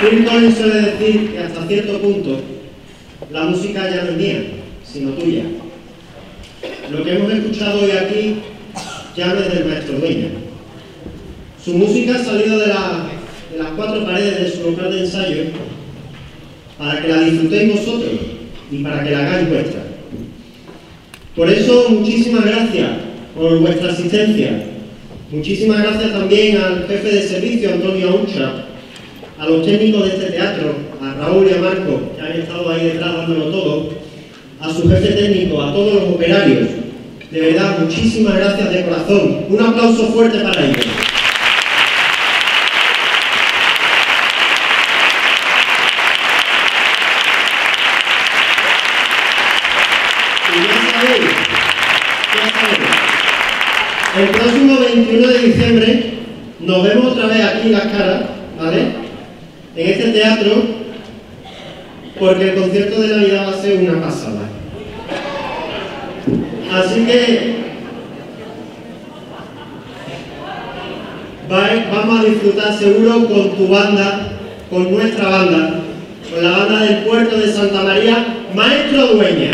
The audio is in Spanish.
Phil Collins suele decir que hasta cierto punto la música ya no es mía, sino tuya. Lo que hemos escuchado hoy aquí ya no es del maestro Dueña. Su música ha salido de, de las cuatro paredes de su local de ensayo para que la disfrutéis vosotros y para que la hagáis vuestra. Por eso, muchísimas gracias por vuestra asistencia. Muchísimas gracias también al jefe de servicio, Antonio Uncha, a los técnicos de este teatro, a Raúl y a Marco, que han estado ahí detrás dándolo todo, a su jefe técnico, a todos los operarios. De verdad, muchísimas gracias de corazón. Un aplauso fuerte para ellos. El próximo 21 de diciembre nos vemos otra vez aquí en las caras, ¿vale? En este teatro, porque el concierto de Navidad va a ser una pasada. Así que vamos a disfrutar seguro con tu banda, con nuestra banda, con la banda del puerto de Santa María, Maestro Dueña.